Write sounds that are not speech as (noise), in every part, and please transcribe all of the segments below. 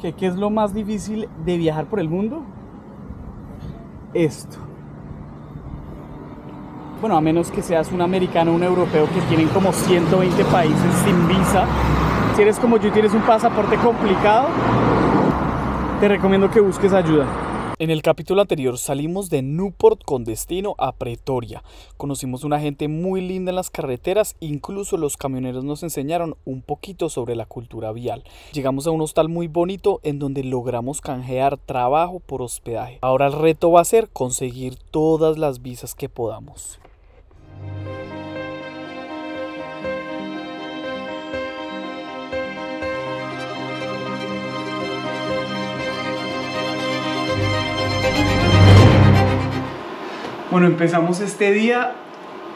que qué es lo más difícil de viajar por el mundo. Esto. Bueno, a menos que seas un americano o un europeo que tienen como 120 países sin visa. Si eres como yo y tienes un pasaporte complicado, te recomiendo que busques ayuda. En el capítulo anterior salimos de Newport con destino a Pretoria. Conocimos una gente muy linda en las carreteras, incluso los camioneros nos enseñaron un poquito sobre la cultura vial. Llegamos a un hostal muy bonito en donde logramos canjear trabajo por hospedaje. Ahora el reto va a ser conseguir todas las visas que podamos. Bueno, empezamos este día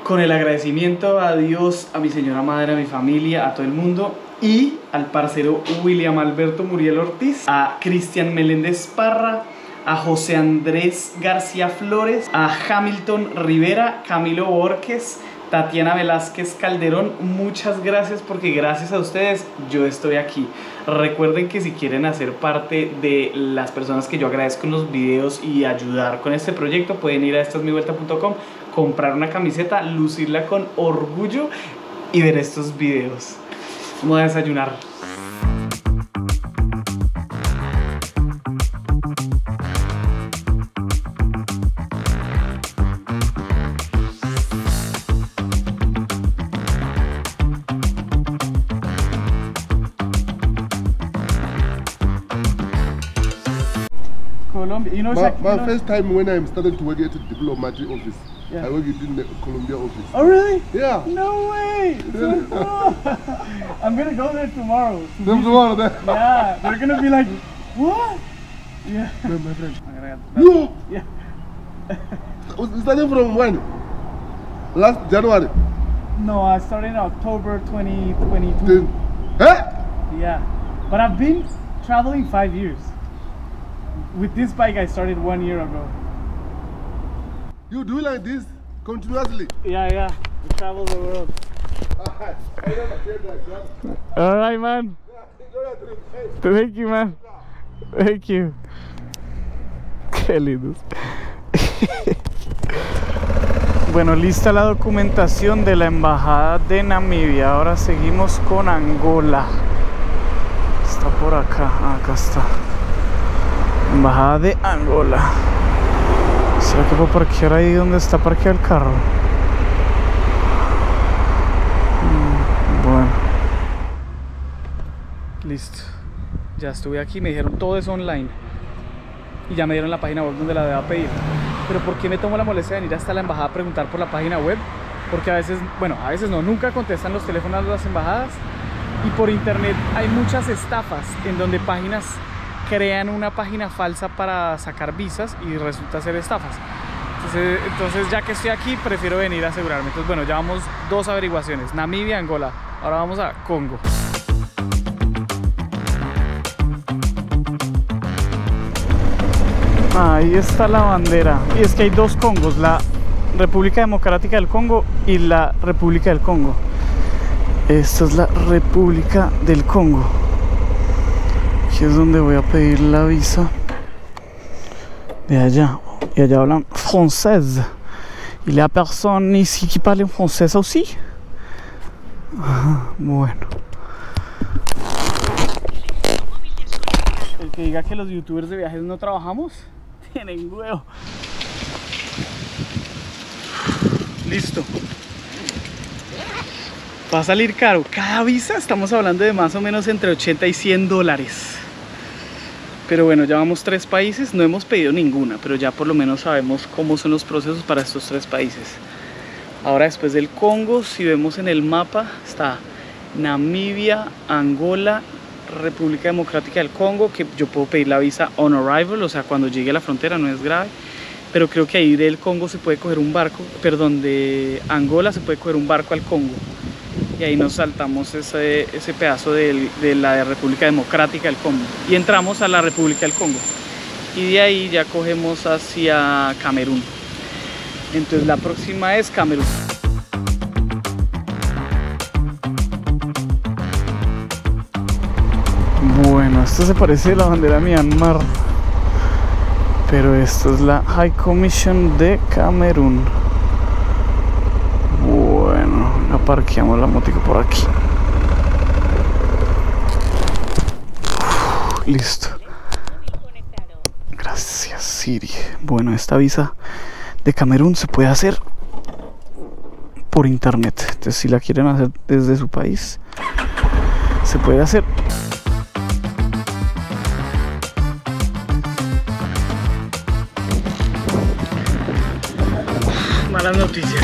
con el agradecimiento a Dios, a mi señora madre, a mi familia, a todo el mundo y al parcero William Alberto Muriel Ortiz, a Cristian Meléndez Parra, a José Andrés García Flores, a Hamilton Rivera, Camilo Borges, Tatiana Velázquez Calderón, muchas gracias porque gracias a ustedes yo estoy aquí. Recuerden que si quieren hacer parte de las personas que yo agradezco en los videos y ayudar con este proyecto, pueden ir a estasmivuelta.com, comprar una camiseta, lucirla con orgullo y ver estos videos. Vamos a desayunar. Colombia, you know, My, Shak- you know- first time when I'm starting to work at the diplomatic office, Yeah. I work in the Columbia office. Oh really? Yeah. No way! So (laughs) cool. (laughs) I'm gonna go there tomorrow. to tomorrow there. (laughs) Yeah, they're gonna be like, what? Yeah. No, my friend. I'm gonna get- No! Yeah. Starting from when? Last January. No, I started in October 2022. Then, huh? Yeah, but I've been traveling five years. With this bike, I started one year ago. You do like this continuously. Yeah, yeah. We travel the world. All right, man. Thank you, man. Thank you. Qué lindos. Bueno, lista la documentación de la embajada de Namibia. Ahora seguimos con Angola. Está por acá. Ah, acá está. Embajada de Angola. ¿Será que puedo parquear ahí donde está parqueado el carro? Mm, Bueno. Listo. Ya estuve aquí, me dijeron todo es online. Y ya me dieron la página web donde la deba pedir. Pero ¿por qué me tomo la molestia de venir hasta la embajada a preguntar por la página web? Porque a veces, bueno, a veces no, nunca contestan los teléfonos de las embajadas. Y por internet hay muchas estafas en donde páginas crean una página falsa para sacar visas y resulta ser estafas. Entonces, entonces ya que estoy aquí, prefiero venir a asegurarme. Entonces, bueno, ya vamos dos averiguaciones. Namibia, Angola. Ahora vamos a Congo. Ahí está la bandera. Y es que hay dos Congos, la República Democrática del Congo y la República del Congo. Esta es la República del Congo. Es donde voy a pedir la visa de allá. Y allá hablan francés. Y la persona ici qui parle francés aussi. Ah, Bueno. El que diga que los youtubers de viajes no trabajamos, (laughs) tienen huevo. Listo. Va a salir caro. Cada visa estamos hablando de más o menos entre 80 y 100 dólares. Pero bueno, ya vamos tres países, no hemos pedido ninguna, pero ya por lo menos sabemos cómo son los procesos para estos tres países. Ahora después del Congo, si vemos en el mapa, está Namibia, Angola, República Democrática del Congo, que yo puedo pedir la visa on arrival, o sea, cuando llegue a la frontera no es grave. Pero creo que ahí del Congo se puede coger un barco, perdón, de Angola se puede coger un barco al Congo. Y ahí nos saltamos ese, ese pedazo del- de, la República Democrática del Congo. Y entramos a la República del Congo. Y de ahí ya cogemos hacia Camerún. Entonces la próxima es Camerún. Bueno, esto se parece a la bandera de Myanmar. Pero esto es la High Commission de Camerún. Aparqueamos la motico por aquí. Listo. Gracias, Siri. Bueno, esta visa de Camerún se puede hacer por internet. Entonces, si la quieren hacer desde su país, se puede hacer. Malas noticias.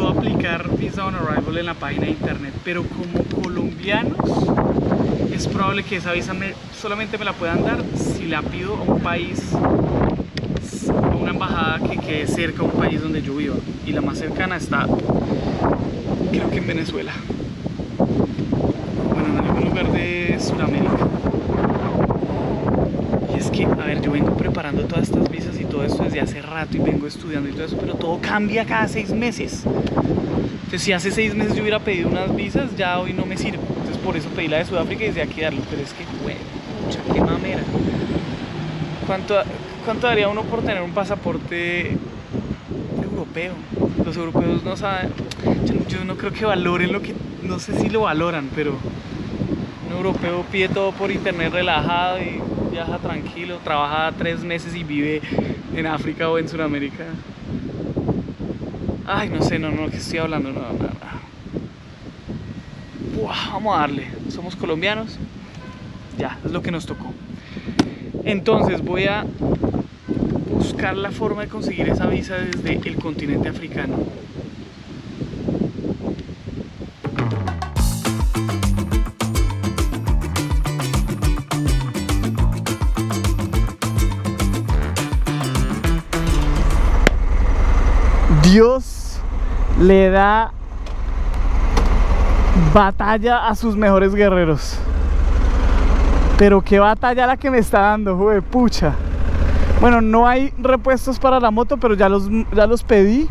Puedo aplicar Visa on Arrival en la página de internet, pero como colombianos es probable que esa visa me, solamente me la puedan dar si la pido a un país, a una embajada que quede cerca a un país donde yo viva. Y la más cercana está, creo que en Venezuela. Bueno, en algún lugar de Sudamérica. A ver, yo vengo preparando todas estas visas y todo esto desde hace rato y vengo estudiando y todo eso, pero todo cambia cada seis meses. Entonces, si hace seis meses yo hubiera pedido unas visas, ya hoy no me sirve. Entonces, por eso pedí la de Sudáfrica y desde aquí darlo. Pero es que, güey, pucha, qué mamera. ¿Cuánto, ¿Cuánto daría uno por tener un pasaporte europeo? Los europeos no saben. Yo no creo que valoren lo que. No sé si lo valoran, pero un europeo pide todo por internet relajado y viaja tranquilo, trabaja tres meses y vive en África o en Sudamérica. Ay, no sé, no, no, ¿qué estoy hablando? No, no, no. Buah, vamos a darle. Somos colombianos. Ya, es lo que nos tocó. Entonces voy a buscar la forma de conseguir esa visa desde el continente africano. Le da batalla a sus mejores guerreros. Pero qué batalla la que me está dando, joder, pucha. Bueno, no hay repuestos para la moto, pero ya los, ya los pedí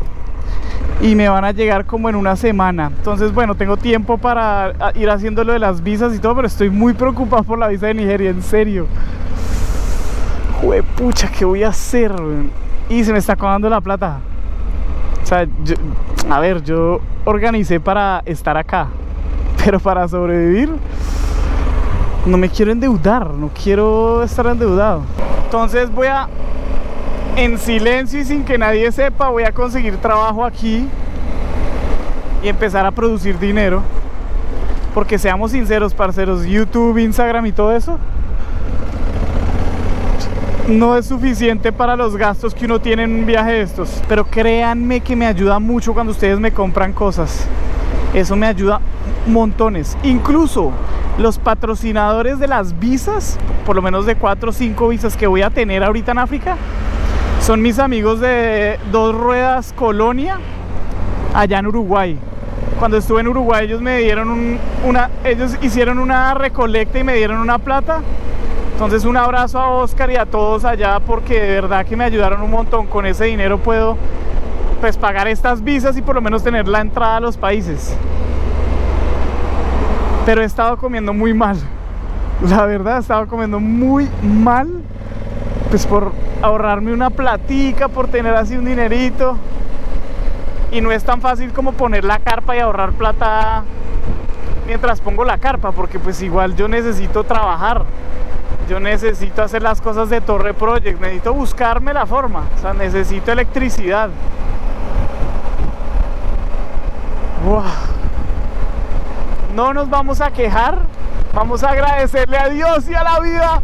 y me van a llegar como en una semana. Entonces, bueno, tengo tiempo para ir haciendo lo de las visas y todo, pero estoy muy preocupado por la visa de Nigeria, en serio. Joder, pucha, ¿qué voy a hacer? Y se me está acabando la plata. O sea, yo, a ver, yo organicé para estar acá, pero para sobrevivir no me quiero endeudar, no quiero estar endeudado. Entonces voy a, en silencio y sin que nadie sepa, voy a conseguir trabajo aquí y empezar a producir dinero. Porque seamos sinceros, parceros, YouTube, Instagram y todo eso no es suficiente para los gastos que uno tiene en un viaje de estos. Pero créanme que me ayuda mucho cuando ustedes me compran cosas. Eso me ayuda montones. Incluso los patrocinadores de las visas, por lo menos de 4 o 5 visas que voy a tener ahorita en África, son mis amigos de Dos Ruedas Colonia, allá en Uruguay. Cuando estuve en Uruguay ellos me dieron un, una, ellos hicieron una recolecta y me dieron una plata. Entonces un abrazo a Oscar y a todos allá porque de verdad que me ayudaron un montón. Con ese dinero puedo pues pagar estas visas y por lo menos tener la entrada a los países pero he estado comiendo muy mal. La verdad, he estado comiendo muy mal. Pues por ahorrarme una platica, por tener así un dinerito. Y no es tan fácil como poner la carpa y ahorrar plata mientras pongo la carpa, porque pues igual yo necesito trabajar. Yo necesito hacer las cosas de Torre Project, necesito buscarme la forma, o sea, necesito electricidad. No nos vamos a quejar, vamos a agradecerle a Dios y a la vida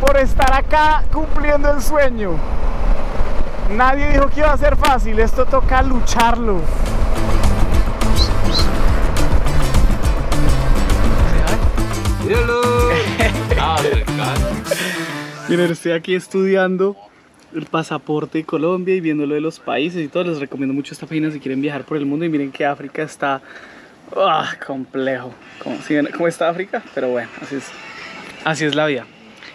por estar acá cumpliendo el sueño. Nadie dijo que iba a ser fácil, esto toca lucharlo. Miren, estoy aquí estudiando el pasaporte de Colombia y viendo lo de los países y todo. Les recomiendo mucho esta página si quieren viajar por el mundo y miren que África está Ah, complejo. Como, ¿Cómo está África? Pero bueno, así es, así es la vida.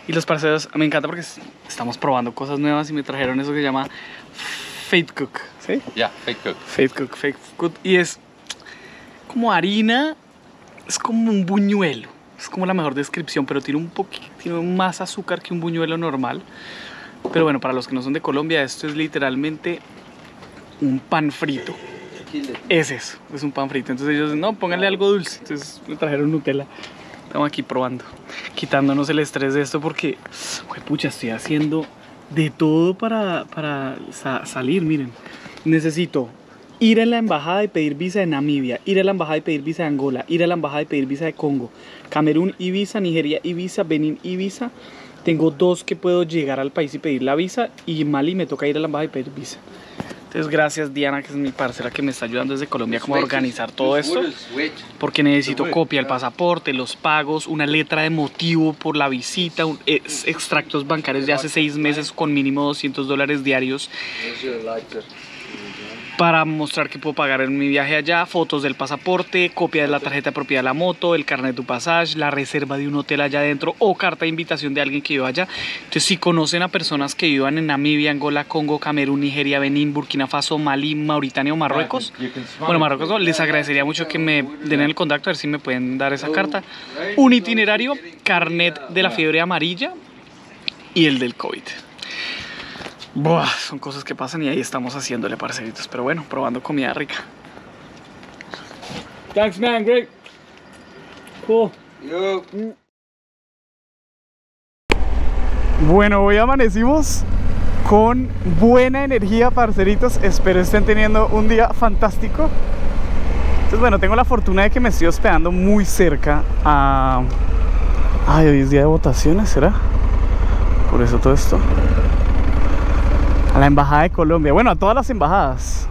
Y los parceros, me encanta porque estamos probando cosas nuevas y me trajeron eso que se llama Fate Cook. ¿Sí? Ya, Fate Cook. Fate Cook, Fate Cook. Y es como harina, es como un buñuelo. Es como la mejor descripción, pero tiene un poquito, tiene más azúcar que un buñuelo normal. Pero bueno, para los que no son de Colombia, esto es literalmente un pan frito. Es eso, es un pan frito. Entonces ellos, no, pónganle algo dulce. Entonces me trajeron Nutella. Estamos aquí probando, quitándonos el estrés de esto porque, pucha, estoy haciendo de todo para, para sa- salir, miren. Necesito ir a la embajada y pedir visa de Namibia, ir a la embajada y pedir visa de Angola, ir a la embajada y pedir visa de Congo, Camerún y visa, Nigeria y visa, Benín y visa. Tengo dos que puedo llegar al país y pedir la visa y Mali me toca ir a la embajada y pedir visa. Entonces gracias Diana, que es mi parcera que me está ayudando desde Colombia como a organizar todo esto. Porque necesito copia del pasaporte, los pagos, una letra de motivo por la visita, un- ex- extractos bancarios de hace seis meses con mínimo 200 dólares diarios para mostrar que puedo pagar en mi viaje allá, fotos del pasaporte, copia de la tarjeta de propiedad de la moto, el carnet de pasaje, la reserva de un hotel allá adentro o carta de invitación de alguien que viva allá. Entonces, si conocen a personas que vivan en Namibia, Angola, Congo, Camerún, Nigeria, Benín, Burkina Faso, Mali, Mauritania o Marruecos, bueno, Marruecos no, les agradecería mucho que me den el contacto a ver si me pueden dar esa carta. Un itinerario, carnet de la fiebre amarilla y el del COVID. Buah, son cosas que pasan y ahí estamos haciéndole, parceritos. Pero bueno, probando comida rica. Thanks, man. Great. Cool. Bueno, hoy amanecimos con buena energía, parceritos. Espero estén teniendo un día fantástico. Entonces, bueno, tengo la fortuna de que me estoy hospedando muy cerca a... Ay, hoy es día de votaciones, ¿será? Por eso todo esto. La embajada de Colombia. Bueno, a todas las embajadas.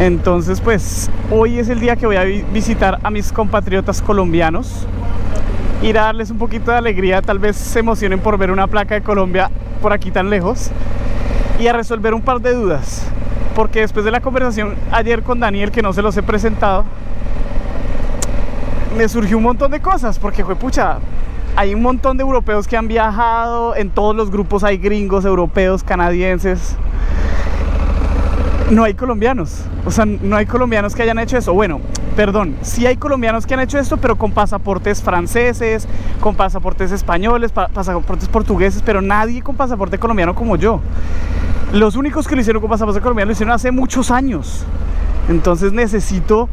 Entonces, pues, hoy es el día que voy a vi- visitar a mis compatriotas colombianos. Ir a darles un poquito de alegría. Tal vez se emocionen por ver una placa de Colombia por aquí tan lejos. Y a resolver un par de dudas. Porque después de la conversación ayer con Daniel, que no se los he presentado, me surgió un montón de cosas. Porque fue pucha, hay un montón de europeos que han viajado, en todos los grupos hay gringos, europeos, canadienses. No hay colombianos, o sea, no hay colombianos que hayan hecho eso. Bueno, perdón, sí hay colombianos que han hecho esto, pero con pasaportes franceses, con pasaportes españoles, pa- pasaportes portugueses, pero nadie con pasaporte colombiano como yo. Los únicos que lo hicieron con pasaporte colombiano lo hicieron hace muchos años. Entonces necesito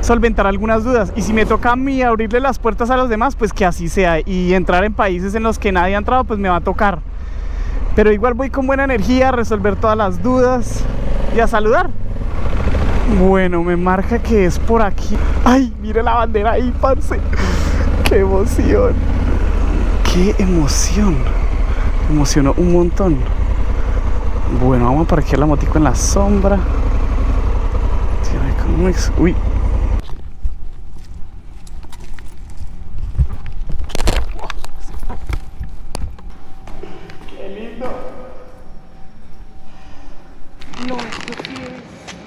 solventar algunas dudas. Y si me toca a mí abrirle las puertas a los demás, pues que así sea. Y entrar en países en los que nadie ha entrado, pues me va a tocar. Pero igual voy con buena energía a resolver todas las dudas y a saludar. Bueno, me marca que es por aquí. Ay, mire la bandera ahí, parce. Qué emoción. Qué emoción. Me emocionó un montón. Bueno, vamos a parquear la motico en la sombra. Uy.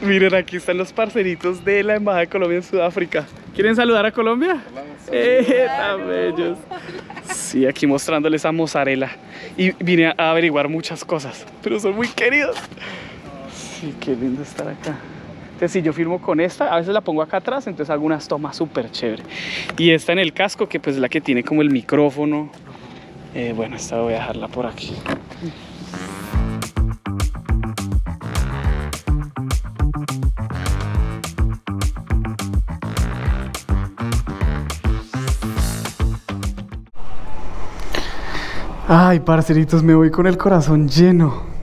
Miren, aquí están los parceritos de la Embajada de Colombia en Sudáfrica. ¿Quieren saludar a Colombia? ¡Eh, tan bellos! Sí, aquí mostrándoles a mozzarella. Y vine a averiguar muchas cosas, pero son muy queridos. Sí, qué lindo estar acá. Entonces, si yo filmo con esta, a veces la pongo acá atrás, entonces hago unas tomas súper chévere. Y esta en el casco, que pues es la que tiene como el micrófono. Eh, bueno, esta voy a dejarla por aquí. Ay, parceritos, me voy con el corazón lleno.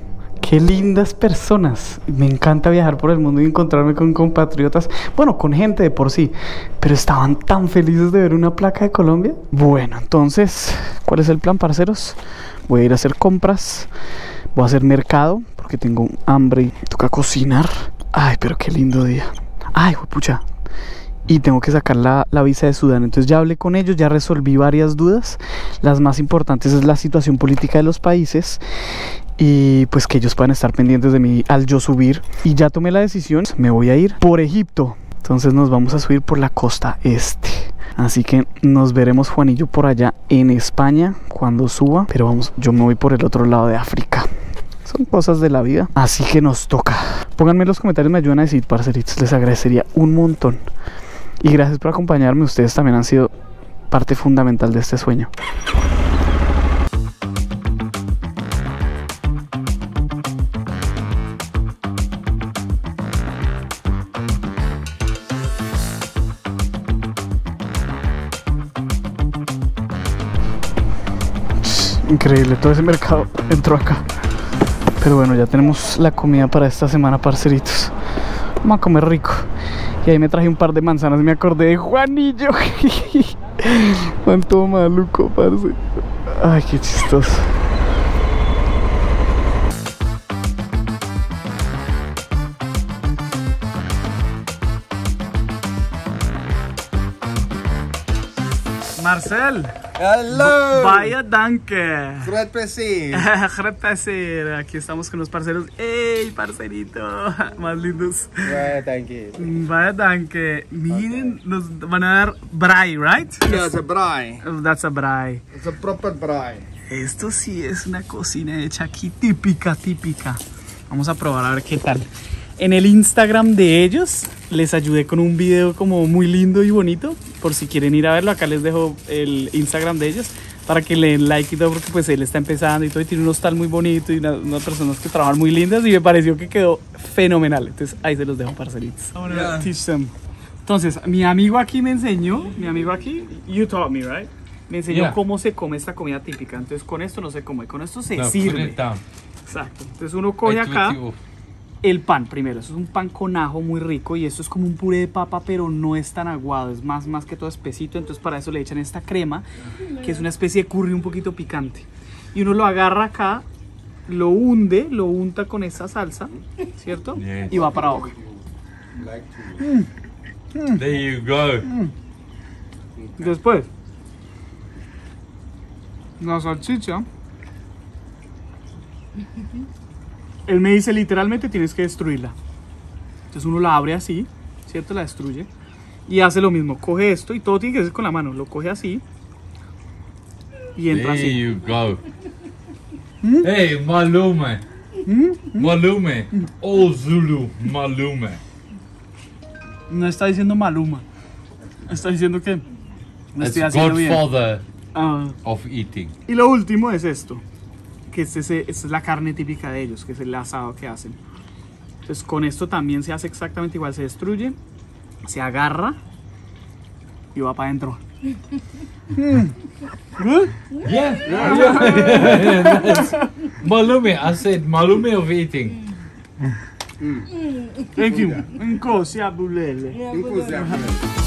Qué lindas personas. Me encanta viajar por el mundo y encontrarme con compatriotas. Bueno, con gente de por sí. Pero estaban tan felices de ver una placa de Colombia. Bueno, entonces, ¿cuál es el plan, parceros? Voy a ir a hacer compras. Voy a hacer mercado porque tengo hambre y toca cocinar. Ay, pero qué lindo día. Ay, pucha, y tengo que sacar la, la visa de Sudán. Entonces ya hablé con ellos, ya resolví varias dudas. Las más importantes es la situación política de los países y pues que ellos puedan estar pendientes de mí al yo subir. Y ya tomé la decisión, me voy a ir por Egipto. Entonces nos vamos a subir por la costa este. Así que nos veremos Juanillo por allá en España cuando suba. Pero vamos, yo me voy por el otro lado de África. Son cosas de la vida. Así que nos toca. Pónganme en los comentarios, me ayudan a decir, parceritos. Les agradecería un montón. Y gracias por acompañarme. Ustedes también han sido parte fundamental de este sueño. Increíble, todo ese mercado entró acá. Pero bueno, ya tenemos la comida para esta semana, parceritos. Vamos a comer rico. Y ahí me traje un par de manzanas me acordé de Juanillo. (laughs) Cuánto maluco, parce. Ay, qué chistoso. Marcel, Hello! vaya danke. Repetir, (laughs) aquí estamos con los parceros. ¡Ey, parcerito! (laughs) Más lindos. Right, thank you. Vaya danke. Miren, nos van a dar brai, right? Yeah, it's a braai. That's a brai. It's a proper braai. Esto sí es una cocina hecha aquí típica, típica. Vamos a probar a ver qué tal. En el Instagram de ellos les ayudé con un video como muy lindo y bonito. Por si quieren ir a verlo, acá les dejo el Instagram de ellos para que le den like y todo, porque pues él está empezando y todo, y tiene un hostal muy bonito y una- unas personas que trabajan muy lindas y me pareció que quedó fenomenal. Entonces ahí se los dejo, parcelitos. Yeah. teach them. Entonces, mi amigo aquí me enseñó, mi amigo aquí, you taught me, right? Me enseñó Yeah. cómo se come esta comida típica. Entonces, con esto no se come, con esto se No, sirve. Exacto. Entonces, uno coge acá. El pan primero. Eso es un pan con ajo muy rico y esto es como un puré de papa, pero no es tan aguado, es más, más que todo espesito. Entonces, para eso le echan esta crema, que es una especie de curry un poquito picante. Y uno lo agarra acá, lo hunde, lo unta con esa salsa, ¿cierto? Yes. Y va para boca. There you go. Después, la salchicha. Él me dice literalmente tienes que destruirla. Entonces uno la abre así, ¿cierto? La destruye. Y hace lo mismo. Coge esto y todo tiene que ser con la mano. Lo coge así. Y entra There así. you go. Hey, Malume. Malume. All Zulu, Malume. No está diciendo Maluma. Está diciendo que It's estoy haciendo bien. Godfather Ah. of eating. Y lo último es esto, que este es, esta es la carne típica de ellos, que es el asado que hacen. Entonces con esto también se hace exactamente igual, se destruye, se agarra y va para adentro. Yeah. yeah. That's- (laughs) Malume, I said Malume of eating. Thank you. Incrocia bulele. Inclusive.